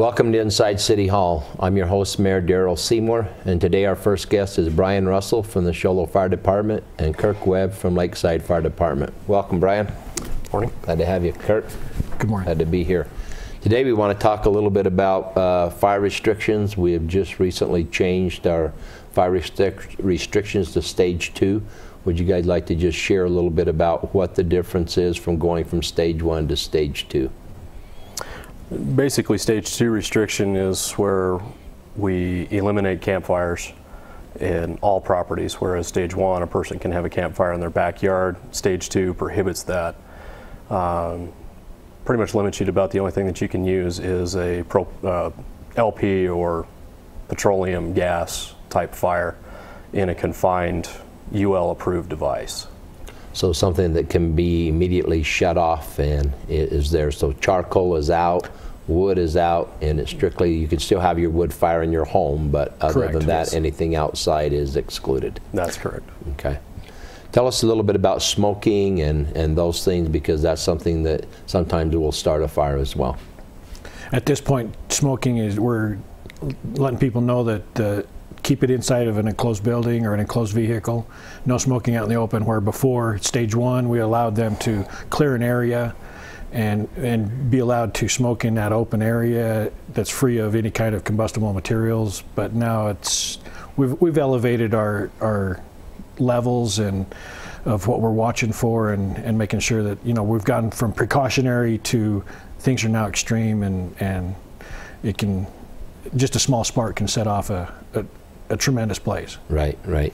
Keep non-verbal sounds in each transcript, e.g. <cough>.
Welcome to Inside City Hall. I'm your host, Mayor Daryl Seymore, and today our first guest is Brian Russell from the Show Low Fire Department and Kirk Webb from Lakeside Fire Department. Welcome, Brian. Morning. Glad to have you, Kirk. Good morning. Glad to be here. Today we want to talk a little bit about uh, fire restrictions. We have just recently changed our fire restric restrictions to stage two. Would you guys like to just share a little bit about what the difference is from going from stage one to stage two? Basically, stage two restriction is where we eliminate campfires in all properties, whereas stage one, a person can have a campfire in their backyard. Stage two prohibits that. Um, pretty much limits you to about the only thing that you can use is a pro, uh, LP or petroleum gas type fire in a confined UL approved device. So something that can be immediately shut off and is there. So charcoal is out, wood is out, and it's strictly, you can still have your wood fire in your home, but other Correct, than that, yes. anything outside is excluded. That's correct. Okay. Tell us a little bit about smoking and, and those things because that's something that sometimes will start a fire as well. At this point, smoking is, we're letting people know that uh, keep it inside of an enclosed building or an enclosed vehicle. No smoking out in the open, where before stage one, we allowed them to clear an area and, and be allowed to smoke in that open area that's free of any kind of combustible materials. But now it's, we've, we've elevated our, our levels and of what we're watching for and, and making sure that, you know, we've gone from precautionary to things are now extreme and, and it can, just a small spark can set off a, a, a tremendous place. Right, right.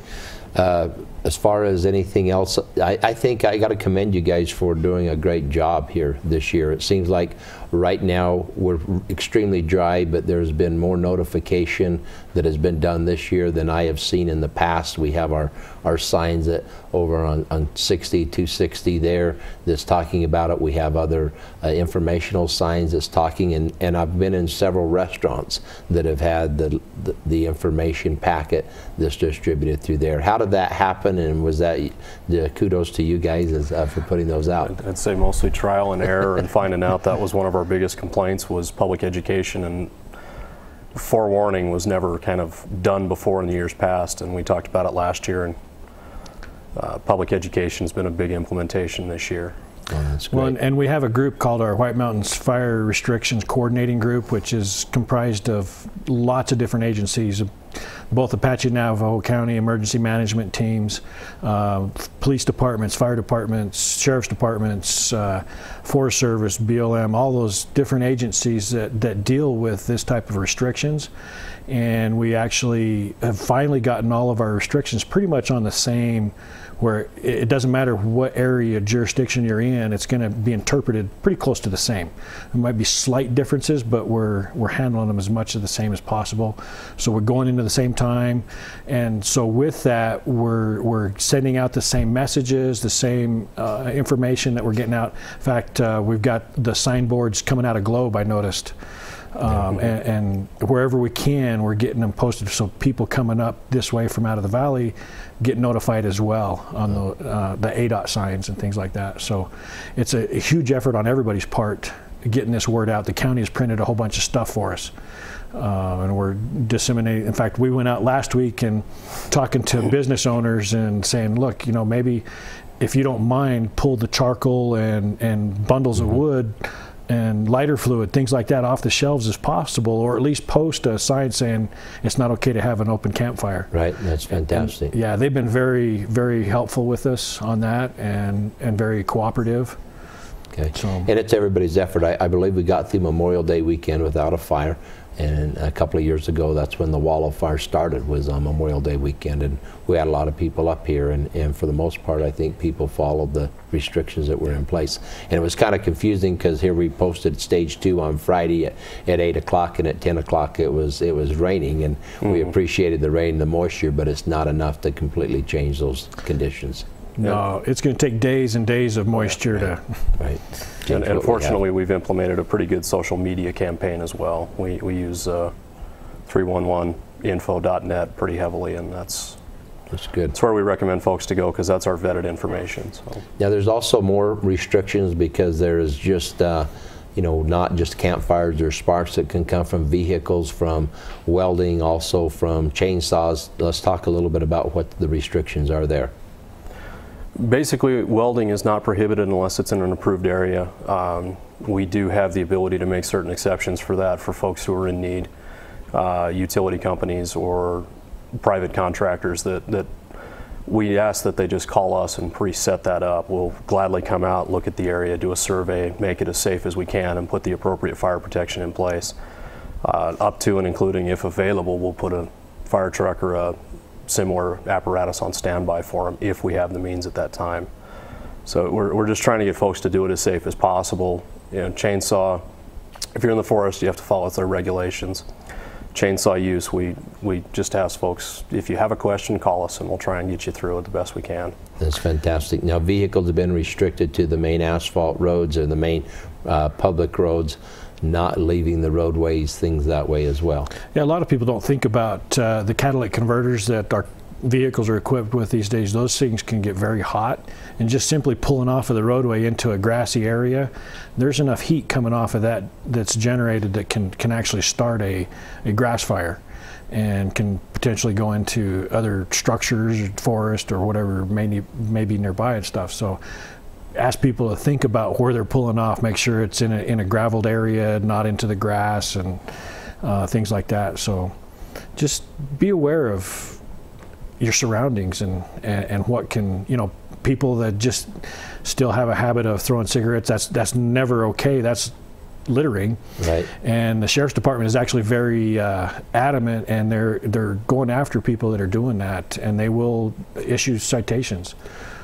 Uh, as far as anything else, I, I think I got to commend you guys for doing a great job here this year. It seems like right now we're extremely dry, but there's been more notification that has been done this year than I have seen in the past. We have our, our signs that over on, on 60, 260 there that's talking about it. We have other uh, informational signs that's talking, and, and I've been in several restaurants that have had the, the, the information packet that's distributed through there. How did that happen, and was that the kudos to you guys as, uh, for putting those out? I'd say mostly trial and error and finding out that was one of our biggest complaints was public education and forewarning was never kind of done before in the years past and we talked about it last year and uh, public education has been a big implementation this year. Oh. Well, and, and we have a group called our White Mountains Fire Restrictions Coordinating Group, which is comprised of lots of different agencies, both Apache Navajo County emergency management teams, uh, police departments, fire departments, sheriff's departments, uh, Forest Service, BLM, all those different agencies that, that deal with this type of restrictions. And we actually have finally gotten all of our restrictions pretty much on the same where it doesn't matter what area jurisdiction you're in, it's going to be interpreted pretty close to the same. There might be slight differences, but we're we're handling them as much of the same as possible. So we're going into the same time, and so with that, we're we're sending out the same messages, the same uh, information that we're getting out. In fact, uh, we've got the signboards coming out of Globe. I noticed. Um, and, and wherever we can, we're getting them posted so people coming up this way from out of the valley get notified as well on the uh, the ADOT signs and things like that. So it's a, a huge effort on everybody's part getting this word out. The county has printed a whole bunch of stuff for us. Uh, and we're disseminating. In fact, we went out last week and talking to business owners and saying, look, you know, maybe if you don't mind, pull the charcoal and, and bundles of wood and lighter fluid, things like that, off the shelves as possible, or at least post a sign saying it's not okay to have an open campfire. right, that's fantastic. Yeah, they've been very, very helpful with us on that and, and very cooperative. Okay. So- And it's everybody's effort. I, I believe we got through Memorial Day weekend without a fire. And a couple of years ago, that's when the Wallow Fire started, was on uh, Memorial Day weekend. And we had a lot of people up here. And, and for the most part, I think people followed the restrictions that were in place. And it was kind of confusing because here we posted stage two on Friday at, at 8 o'clock, and at 10 o'clock it was, it was raining. And we mm-hmm. appreciated the rain, the moisture, but it's not enough to completely change those conditions. No, it's going to take days and days of moisture to. Right. And, Change we and have. fortunately, we've implemented a pretty good social media campaign as well. We, we use uh, 311info.net pretty heavily, and that's, That's good. that's where we recommend folks to go because that's our vetted information. So. Now, there's also more restrictions because there's just, uh, you know, not just campfires, there's sparks that can come from vehicles, from welding, also from chainsaws. Let's talk a little bit about what the restrictions are there. Basically, welding is not prohibited unless it's in an approved area. Um, we do have the ability to make certain exceptions for that for folks who are in need, uh, utility companies or private contractors that, that we ask that they just call us and preset that up. We'll gladly come out, look at the area, do a survey, make it as safe as we can, and put the appropriate fire protection in place. Uh, up to and including, if available, we'll put a fire truck or a similar apparatus on standby for them if we have the means at that time. So we're, we're just trying to get folks to do it as safe as possible. You know, chainsaw, if you're in the forest, you have to follow their regulations. Chainsaw use, we, we just ask folks, if you have a question, call us and we'll try and get you through it the best we can. That's fantastic. Now, vehicles have been restricted to the main asphalt roads or the main uh, public roads, not leaving the roadways, things that way as well. Yeah, a lot of people don't think about uh, the catalytic converters that our vehicles are equipped with these days. Those things can get very hot, and just simply pulling off of the roadway into a grassy area, there's enough heat coming off of that that's generated that can can actually start a a grass fire, and can potentially go into other structures, forest, or whatever may may be nearby and stuff. So ask people to think about where they're pulling off. Make sure it's in a, in a graveled area, not into the grass and uh, things like that. So just be aware of your surroundings and, and, and what can, you know, people that just still have a habit of throwing cigarettes, that's, that's never okay. That's littering. Right. And the sheriff's department is actually very uh, adamant, and they're they're going after people that are doing that, and they will issue citations.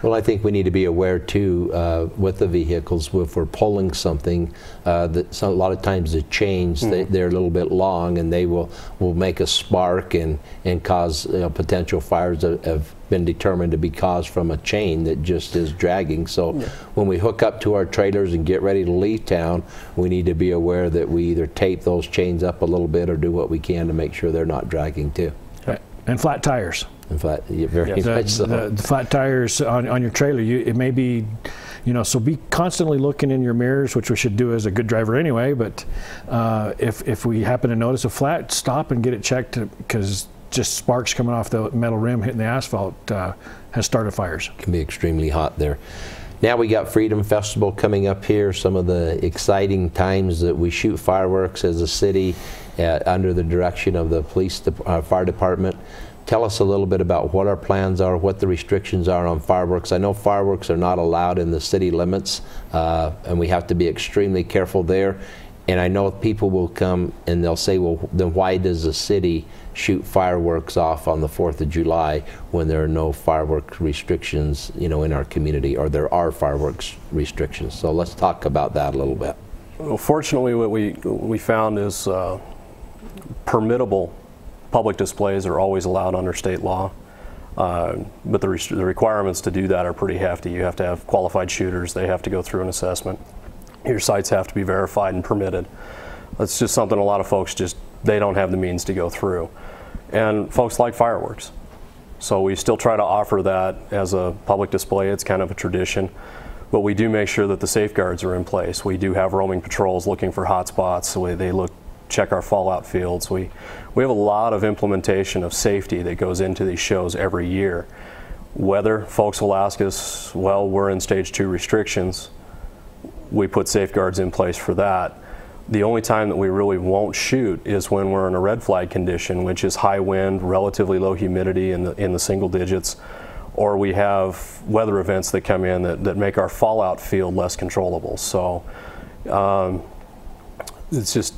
Well, I think we need to be aware too uh, with the vehicles if we're pulling something uh, that so a lot of times the chains they, they're a little bit long and they will will make a spark and and cause you know, potential fires that have been determined to be caused from a chain that just is dragging. So when we hook up to our trailers and get ready to leave town, we need to be aware that we either tape those chains up a little bit or do what we can to make sure they're not dragging too. Right. And flat tires. In fact, yeah, very Yes. the, much so. the, the flat tires on, on your trailer, you, it may be, you know, so be constantly looking in your mirrors, which we should do as a good driver anyway. But uh, if, if we happen to notice a flat, stop and get it checked because just sparks coming off the metal rim hitting the asphalt uh, has started fires. can be extremely hot there. Now we got Freedom Festival coming up here. Some of the exciting times that we shoot fireworks as a city uh, under the direction of the police, de- uh, fire department. Tell us a little bit about what our plans are, what the restrictions are on fireworks. I know fireworks are not allowed in the city limits, uh, and we have to be extremely careful there. And I know people will come and they'll say, well, then why does the city shoot fireworks off on the 4th of July when there are no fireworks restrictions, you know, in our community, or there are fireworks restrictions? So let's talk about that a little bit. Well, fortunately, what we, we found is uh, permittable public displays are always allowed under state law. Uh, but the, the requirements to do that are pretty hefty. You have to have qualified shooters, they have to go through an assessment. Your sites have to be verified and permitted. That's just something a lot of folks just, they don't have the means to go through. And folks like fireworks. So we still try to offer that as a public display. It's kind of a tradition. But we do make sure that the safeguards are in place. We do have roaming patrols looking for hot spots. So we- they look, check our fallout fields. We, we have a lot of implementation of safety that goes into these shows every year. Whether folks will ask us, well, we're in stage two restrictions, we put safeguards in place for that. The only time that we really won't shoot is when we're in a red flag condition, which is high wind, relatively low humidity in the, in the single digits, or we have weather events that come in that, that make our fallout field less controllable. So um, it's just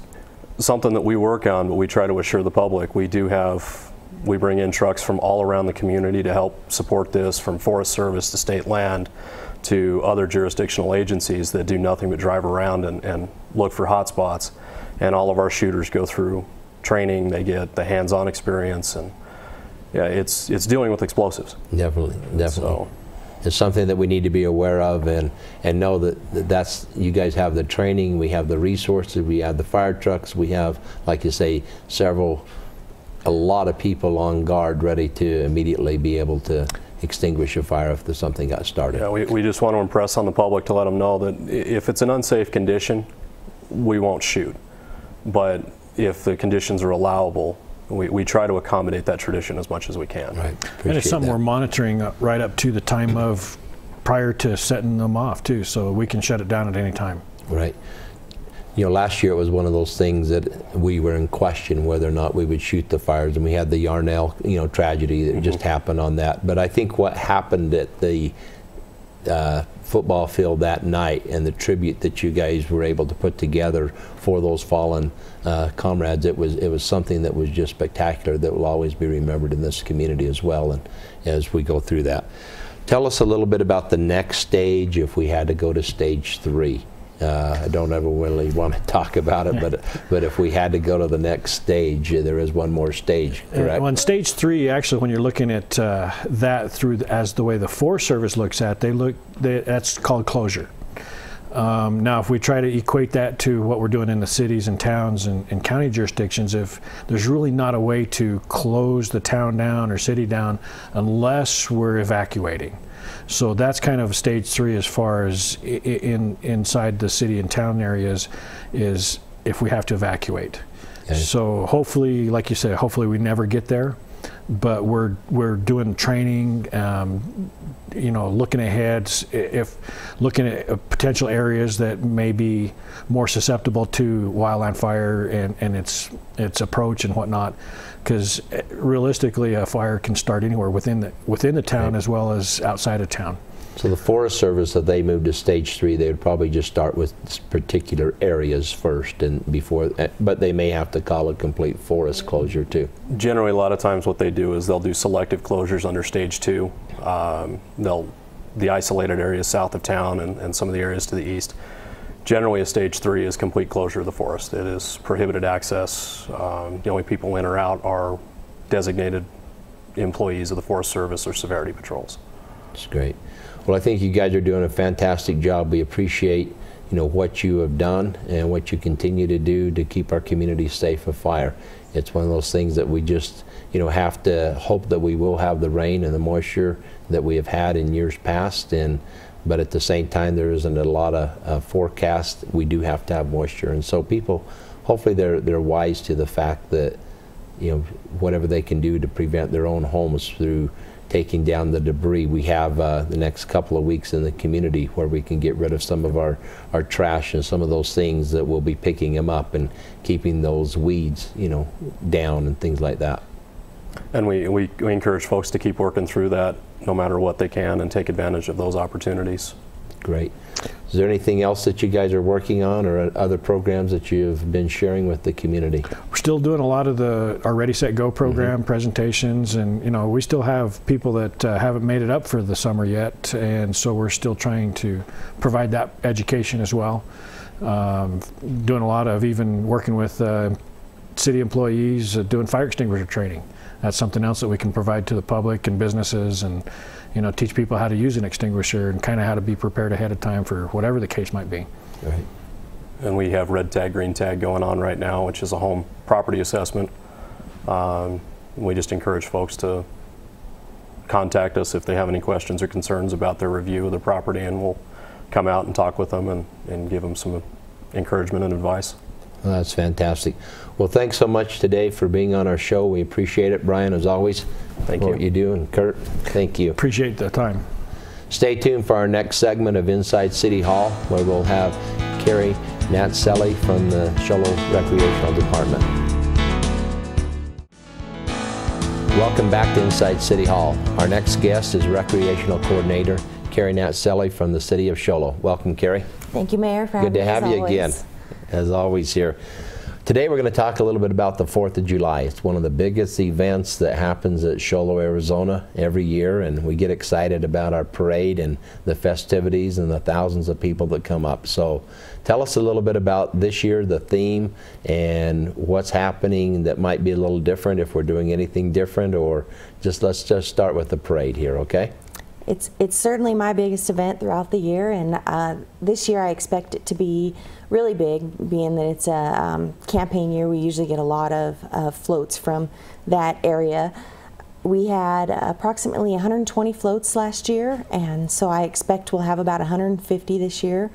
something that we work on, but we try to assure the public. We do have, we bring in trucks from all around the community to help support this, from Forest Service to state land to other jurisdictional agencies that do nothing but drive around and, and look for hotspots. And all of our shooters go through training, they get the hands-on experience, and yeah, it's, it's dealing with explosives. Definitely, definitely. So, It's something that we need to be aware of and, and know that that that's, you guys have the training, we have the resources, we have the fire trucks, we have, like you say, several, a lot of people on guard ready to immediately be able to extinguish a fire if there's something got started. Yeah, we, we just want to impress on the public to let them know that if it's an unsafe condition, we won't shoot. But if the conditions are allowable, we, we try to accommodate that tradition as much as we can. Right. And it's something that. we're monitoring right up to the time of prior to setting them off too, so we can shut it down at any time. Right. You know, last year it was one of those things that we were in question whether or not we would shoot the fires, and we had the Yarnell, you know, tragedy that just happened on that. But I think what happened at the uh, football field that night and the tribute that you guys were able to put together for those fallen uh, comrades, it was it was something that was just spectacular that will always be remembered in this community as well. And as we go through that, tell us a little bit about the next stage if we had to go to stage three. Uh, I don't ever really want to <laughs> talk about it, but but if we had to go to the next stage, uh, there is one more stage, correct? On stage three, actually, when you're looking at uh, that through the, as the way the Forest Service looks at, they look they, that's called closure. Um, now, if we try to equate that to what we're doing in the cities and towns and, and county jurisdictions, if there's really not a way to close the town down or city down unless we're evacuating. So that's kind of stage three as far as in inside the city and town areas is if we have to evacuate. Okay. So hopefully, like you said, hopefully we never get there, but we're we're doing training. Um, you know, looking ahead, if looking at uh, potential areas that may be more susceptible to wildland fire and, and its its approach and whatnot, because realistically, a fire can start anywhere within the within the town Right. as well as outside of town. So the Forest Service, if they moved to stage three, they would probably just start with particular areas first, and before, eh, but they may have to call a complete forest closure too. Generally, a lot of times what they do is they'll do selective closures under stage two. Um, they'll the isolated areas south of town and, and some of the areas to the east. Generally, a stage three is complete closure of the forest. It is prohibited access. Um, the only people in or out are designated employees of the Forest Service or severity patrols. It's great. Well, I think you guys are doing a fantastic job. We appreciate, you know, what you have done and what you continue to do to keep our community safe of fire. It's one of those things that we just, you know, have to hope that we will have the rain and the moisture that we have had in years past. And but at the same time, there isn't a lot of uh, forecast. We do have to have moisture, and so people, hopefully, they're they're wise to the fact that you know, whatever they can do to prevent their own homes through taking down the debris. We have uh, the next couple of weeks in the community where we can get rid of some of our, our trash and some of those things that we'll be picking them up and keeping those weeds, you know, down and things like that. And we, we, we encourage folks to keep working through that no matter what they can and take advantage of those opportunities. Great. Is there anything else that you guys are working on or other programs that you've been sharing with the community? We're still doing a lot of the our Ready Set Go program presentations, and you know we still have people that uh, haven't made it up for the summer yet, and so we're still trying to provide that education as well. Um, doing a lot of even working with uh, city employees uh, doing fire extinguisher training. That's something else that we can provide to the public and businesses, and you know teach people how to use an extinguisher and kind of how to be prepared ahead of time for whatever the case might be. Right. And we have red tag, green tag going on right now, which is a home property assessment. Um, we just encourage folks to contact us if they have any questions or concerns about their review of the property, and we'll come out and talk with them and, and give them some encouragement and advice. Well, that's fantastic. Well, thanks so much today for being on our show. We appreciate it, Brian, as always. Thank for you. What you do, and Kurt, thank you. Appreciate the time. Stay tuned for our next segment of Inside City Hall, where we'll have Carrie Natceli from the Show Low Recreational Department. Welcome back to Inside City Hall. Our next guest is Recreational Coordinator Carrie Natceli from the City of Show Low. Welcome, Carrie. Thank you, Mayor, for having Good to me as have you again, always. As always here. Today we're going to talk a little bit about the 4th of July. It's one of the biggest events that happens at Show Low, Arizona every year, and we get excited about our parade and the festivities and the thousands of people that come up. So tell us a little bit about this year, the theme, and what's happening that might be a little different if we're doing anything different, or just let's just start with the parade here, okay? It's it's certainly my biggest event throughout the year, and uh, this year I expect it to be really big, being that it's a um, campaign year. We usually get a lot of uh, floats from that area. We had approximately 120 floats last year, and so I expect we'll have about 150 this year.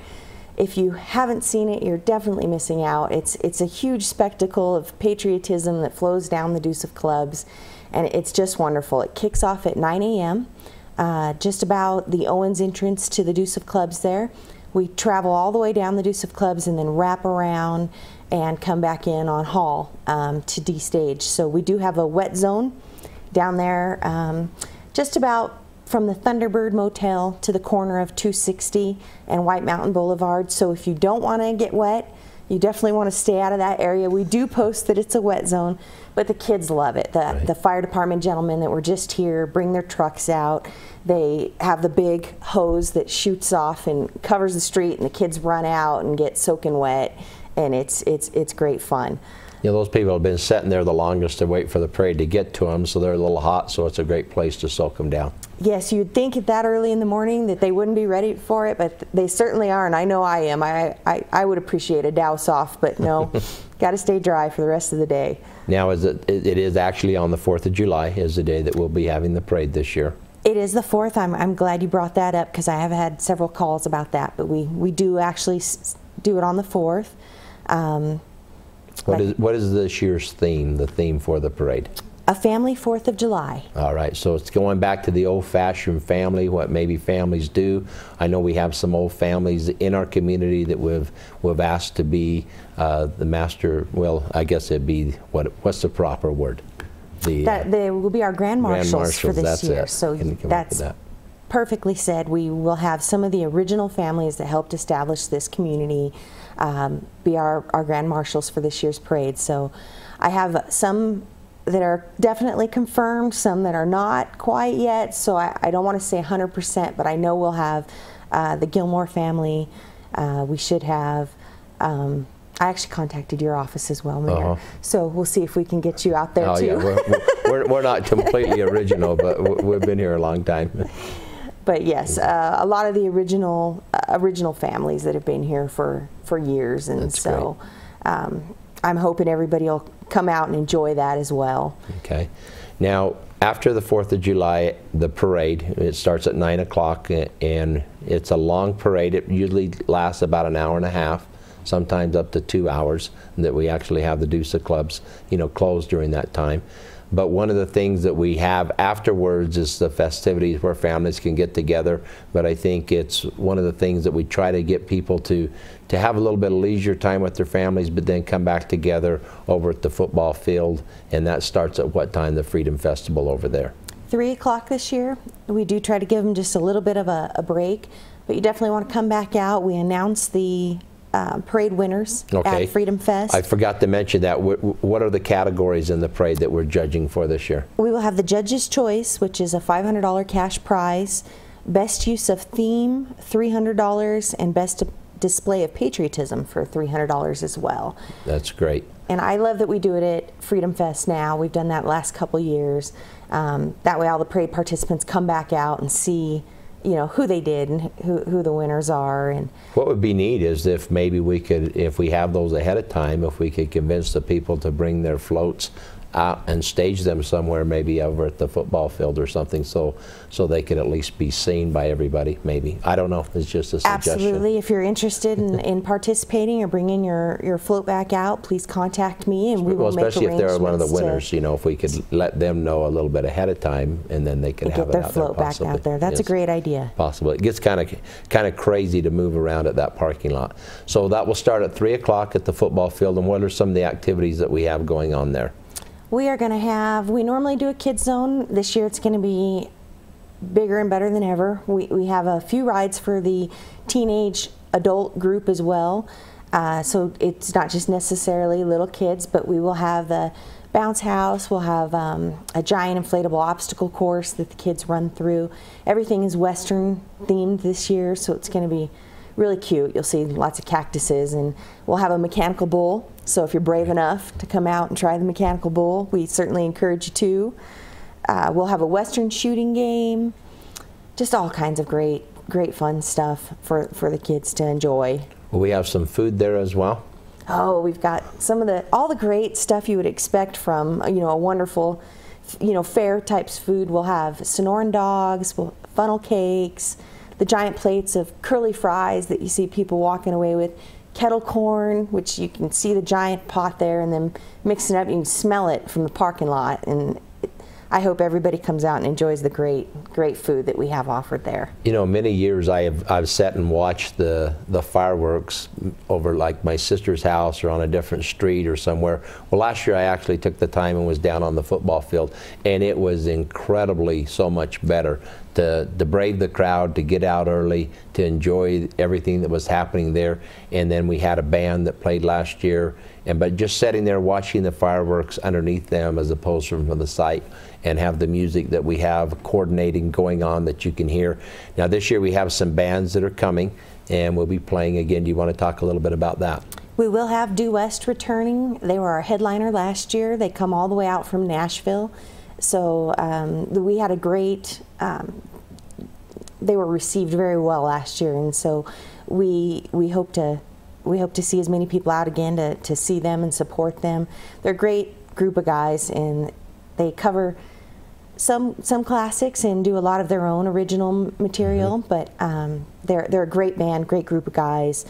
if you haven't seen it, you're definitely missing out. It's it's a huge spectacle of patriotism that flows down the Deuce of Clubs, and it's just wonderful. It kicks off at 9 a.m. Uh, just about the Owens entrance to the Deuce of Clubs there. We travel all the way down the Deuce of Clubs and then wrap around and come back in on Hall um, to D stage. So we do have a wet zone down there, um, just about from the Thunderbird Motel to the corner of 260 and White Mountain Boulevard. So if you don't want to get wet, you definitely want to stay out of that area. We do post that it's a wet zone, but the kids love it. The, Right. the fire department gentlemen that were just here bring their trucks out. They have the big hose that shoots off and covers the street, and the kids run out and get soaking wet, and it's it's it's great fun. You know, those people have been sitting there the longest to wait for the parade to get to them, so they're a little hot, so it's a great place to soak them down. Yes, you'd think at that early in the morning that they wouldn't be ready for it, but they certainly are, and I know I am. I, I, I would appreciate a douse off, but no, <laughs> got to stay dry for the rest of the day. Now, is it, it is actually on the 4th of July is the day that we'll be having the parade this year. It is the fourth. I'm, I'm glad you brought that up because I have had several calls about that, but we, we do actually s- do it on the fourth. Um, What is, what is this year's theme, the theme for the parade? A family Fourth of July. All right, so it's going back to the old-fashioned family, what maybe families do. I know we have some old families in our community that we've we've asked to be uh, the master. Well, I guess it'd be what what's the proper word? The uh, they will be our grand marshals, for marshals, this that's year. it. So Can you come up that's that? perfectly said. We will have some of the original families that helped establish this community um, be our, our grand marshals for this year's parade. So I have some that are definitely confirmed, some that are not quite yet. So I, I don't want to say 100%, but I know we'll have uh, the Gilmore family. Uh, we should have. Um, I actually contacted your office as well, Mayor. Uh-huh. So we'll see if we can get you out there Oh too. yeah, we're, <laughs> we're, we're not completely original, but we've been here a long time. But yes, uh, a lot of the original uh, original families that have been here for for years, and That's so um, I'm hoping everybody will come out and enjoy that as well. Okay. Now, after the 4th of July, the parade, it starts at 9 o'clock and it's a long parade. It usually lasts about an hour and a half, sometimes up to two hours, that we actually have the of Clubs, you know, closed during that time. But one of the things that we have afterwards is the festivities where families can get together. But I think it's one of the things that we try to get people to, to have a little bit of leisure time with their families, but then come back together over at the football field. And that starts at what time? The Freedom Festival over there. Three o'clock this year. We do try to give them just a little bit of a, a break, but you definitely want to come back out. We announce the uh, parade winners Okay. at Freedom Fest. I forgot to mention that. Wh- What are the categories in the parade that we're judging for this year? We will have the Judge's Choice, which is a $500 cash prize, Best Use of Theme, $300, and Best Display of Patriotism for $300 as well. That's great. And I love that we do it at Freedom Fest now. We've done that last couple years. Um, that way, all the parade participants come back out and see, you know, who they did and who, who the winners are. And What would be neat is if maybe we could, if we have those ahead of time, if we could convince the people to bring their floats out and stage them somewhere, maybe over at the football field or something, so so they could at least be seen by everybody. Maybe I don't know. It's just a suggestion. absolutely, if you're interested in, <laughs> in participating or bringing your, your float back out, please contact me and we Well, will make especially if they're one of the winners, you know, if we could let them know a little bit ahead of time, and then they could have their out there float back out there. That's a great idea. possible. It gets kind of kind of crazy to move around at that parking lot. So that will start at three o'clock at the football field. And what are some of the activities that we have going on there? We are going to have, we normally do a kids zone. This year it's going to be bigger and better than ever. We, we have a few rides for the teenage adult group as well. Uh, so it's not just necessarily little kids, but we will have the bounce house. We'll have um, a giant inflatable obstacle course that the kids run through. Everything is Western themed this year, so it's going to be really cute. You'll see lots of cactuses, and we'll have a mechanical bull. So if you're brave enough to come out and try the mechanical bull, we certainly encourage you to. Uh, we'll have a Western shooting game, just all kinds of great, great fun stuff for, for the kids to enjoy. Will we have some food there as well? Oh, we've got some of the all the great stuff you would expect from you know a wonderful, you know fair types food. We'll have Sonoran dogs, we'll, funnel cakes, the giant plates of curly fries that you see people walking away with, kettle corn, which you can see the giant pot there, and then mixing it up. You can smell it from the parking lot, and I hope everybody comes out and enjoys the great, great food that we have offered there. You know, many years I have I've sat and watched the the fireworks over like my sister's house or on a different street or somewhere. Well, last year I actually took the time and was down on the football field, and it was incredibly so much better to, to brave the crowd, to get out early, to enjoy everything that was happening there. And then we had a band that played last year, and but just sitting there watching the fireworks underneath them as opposed from the site and have the music that we have coordinating going on that you can hear. Now this year we have some bands that are coming and we'll be playing again. Do you want to talk a little bit about that? We will have Due West returning. They were our headliner last year. They come all the way out from Nashville. So um, we had a great, um, they were received very well last year. And so we, we hope to we hope to see as many people out again to, to see them and support them. They're a great group of guys and they cover some some classics and do a lot of their own original material. Mm -hmm. But um, they're they're a great band, great group of guys.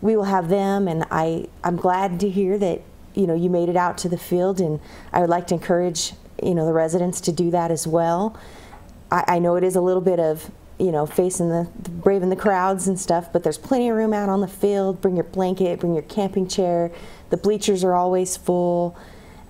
We will have them, and I I'm glad to hear that you know you made it out to the field, and I would like to encourage you know the residents to do that as well. I, I know it is a little bit of you know facing the braving the crowds and stuff, but there's plenty of room out on the field. Bring your blanket, bring your camping chair. The bleachers are always full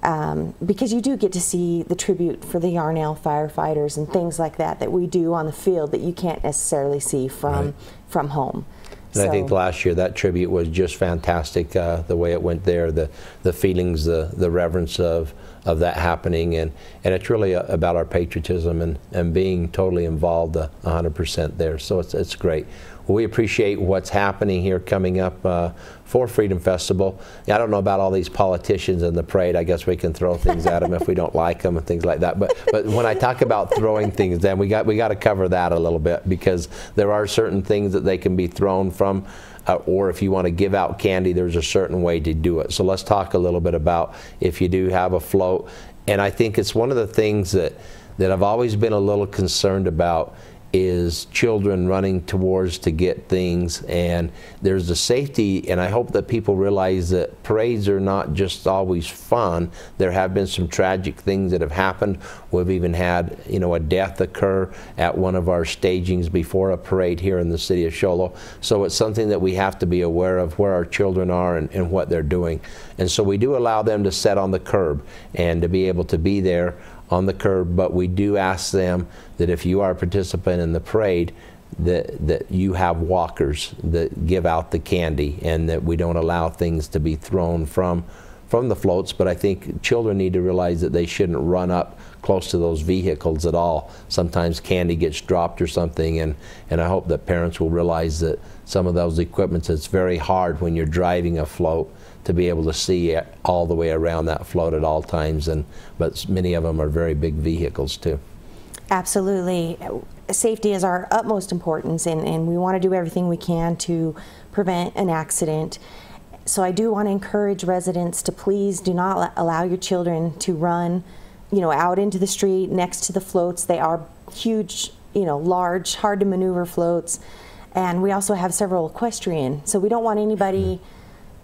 um, because you do get to see the tribute for the Yarnell firefighters and things like that that we do on the field that you can't necessarily see from right. from home. And so. I think last year that tribute was just fantastic. Uh, the way it went there, the the feelings, the the reverence of of that happening, and and it's really a, about our patriotism and and being totally involved, uh, 100% there. So it's it's great. We appreciate what's happening here coming up uh, for Freedom Festival. I don't know about all these politicians in the parade. I guess we can throw things at them if we don't like them and things like that. But but when I talk about throwing things, then we got we got to cover that a little bit because there are certain things that they can be thrown from. Uh, or if you want to give out candy, there's a certain way to do it. So let's talk a little bit about if you do have a float. And I think it's one of the things that, that I've always been a little concerned about is children running towards to get things and there's a safety and I hope that people realize that parades are not just always fun. There have been some tragic things that have happened. We've even had you know a death occur at one of our stagings before a parade here in the city of Show Low so it's something that we have to be aware of where our children are and, and what they're doing. And so we do allow them to set on the curb and to be able to be there on the curb, but we do ask them that if you are a participant in the parade, that, that you have walkers that give out the candy and that we don't allow things to be thrown from from the floats, but I think children need to realize that they shouldn't run up close to those vehicles at all. Sometimes candy gets dropped or something, and, and I hope that parents will realize that some of those equipments, it's very hard when you're driving a float to be able to see all the way around that float at all times. And but many of them are very big vehicles too. Absolutely, safety is our utmost importance, and, and we want to do everything we can to prevent an accident. So I do want to encourage residents to please do not allow your children to run, you know, out into the street next to the floats. They are huge, you know, large, hard to maneuver floats. And we also have several equestrian, so we don't want anybody. Mm -hmm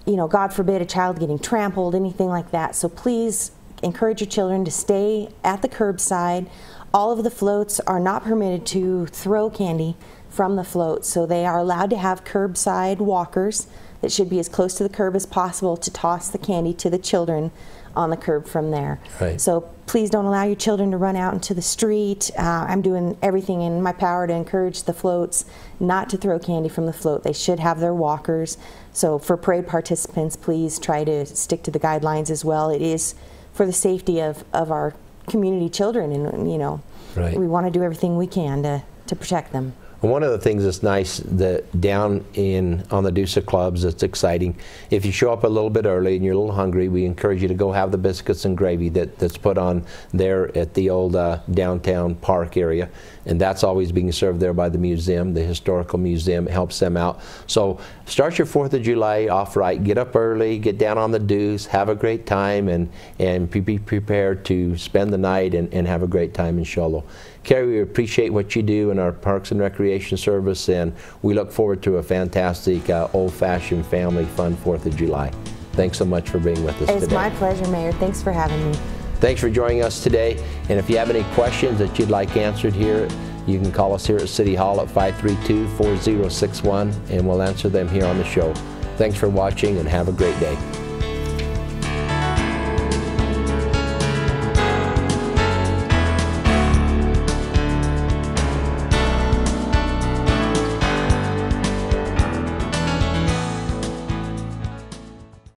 you know, God forbid a child getting trampled, anything like that. So please encourage your children to stay at the curbside. All of the floats are not permitted to throw candy from the float, so they are allowed to have curbside walkers that should be as close to the curb as possible to toss the candy to the children on the curb from there. Right. So please don't allow your children to run out into the street. Uh, I'm doing everything in my power to encourage the floats not to throw candy from the float. They should have their walkers. So for parade participants, please try to stick to the guidelines as well. It is for the safety of, of our community children and you know right. we want to do everything we can to, to protect them. One of the things that's nice that down in on the Deuce of Clubs that's exciting, if you show up a little bit early and you're a little hungry, we encourage you to go have the biscuits and gravy that, that's put on there at the old uh, downtown park area. And that's always being served there by the museum, the historical museum. It helps them out. So start your 4th of July off right. Get up early, get down on the deuce, have a great time, and, and be prepared to spend the night and, and have a great time in Show Carrie, we appreciate what you do in our Parks and Recreation Service, and we look forward to a fantastic uh, old-fashioned family fun 4th of July. Thanks so much for being with us It's today. my pleasure, Mayor. Thanks for having me. Thanks for joining us today. And if you have any questions that you'd like answered here, you can call us here at City Hall at 532-4061 and we'll answer them here on the show. Thanks for watching and have a great day.